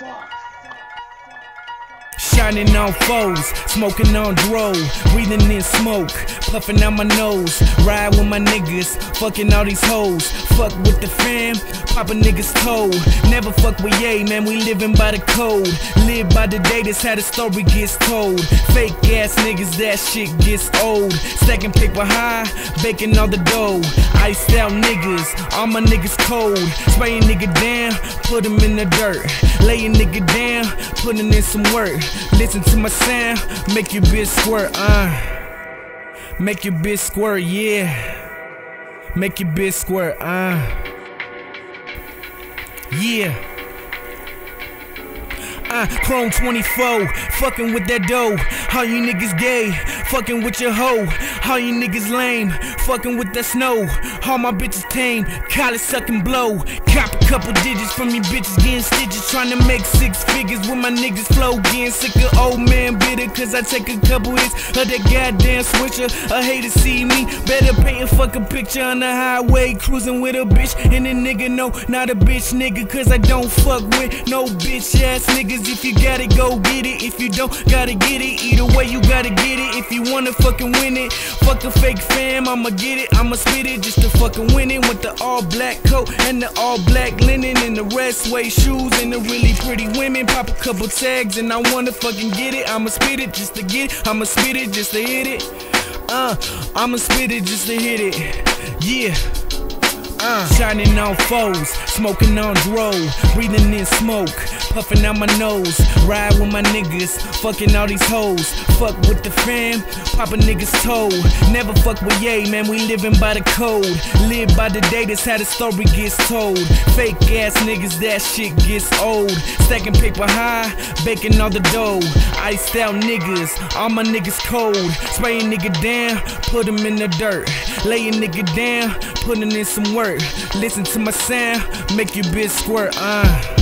fuck. Shining on foes, smoking on dro, breathing in smoke, puffing out my nose. Ride with my niggas, fucking all these hoes. Fuck with the fam, pop a nigga's toe. Never fuck with yay, man, we living by the code. Live by the day, that's how the story gets told. Fake ass niggas, that shit gets old. Stacking paper high, baking all the dough. Iced out niggas, all my niggas cold. Spray a nigga down, put him in the dirt. Lay a nigga down, putting in some work. Listen to my sound, make your bitch squirt, uh. Make your bitch squirt, yeah. Make your bitch squirt, uh. Yeah. Uh, Chrome 24, fucking with that dough. How you niggas gay, fucking with your hoe. How you niggas lame, fucking with that snow. All my bitches tame, college sucking blow. Cop a couple digits from you bitches getting stitches. Trying to make six figures with my niggas flow. Getting sick of old man bitter, cause I take a couple hits of that goddamn switcher. I hate to see me, better paint a fucking picture on the highway. Cruising with a bitch, and a nigga, no, not a bitch nigga, cause I don't fuck with no bitch ass niggas. If you got it, go get it. If you don't, gotta get it. Either way, you gotta get it. If you wanna fucking win it, fuck a fake fam, I'ma get it. I'ma spit it just to fucking win it. With the all black coat and the all black linen and the rest way shoes and the really pretty women. Pop a couple tags and I wanna fucking get it. I'ma spit it just to get it. I'ma spit it just to hit it. Uh, I'ma spit it just to hit it. Yeah. Uh, shining on foes, smoking on dro, breathing in smoke, puffing out my nose. Ride with my niggas, fucking all these hoes. Fuck with the fam, pop a nigga's toe. Never fuck with yay, man, we living by the code. Live by the day, that's how the story gets told. Fake ass niggas, that shit gets old. Stacking paper high, baking all the dough. Iced out niggas, all my niggas cold. Spray a nigga down, put him in the dirt. Lay a nigga down, putting in some work. Listen to my sound, make your bitch squirt, uh.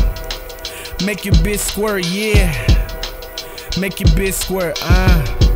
Make your bitch squirt, yeah. Make your bitch squirt, uh.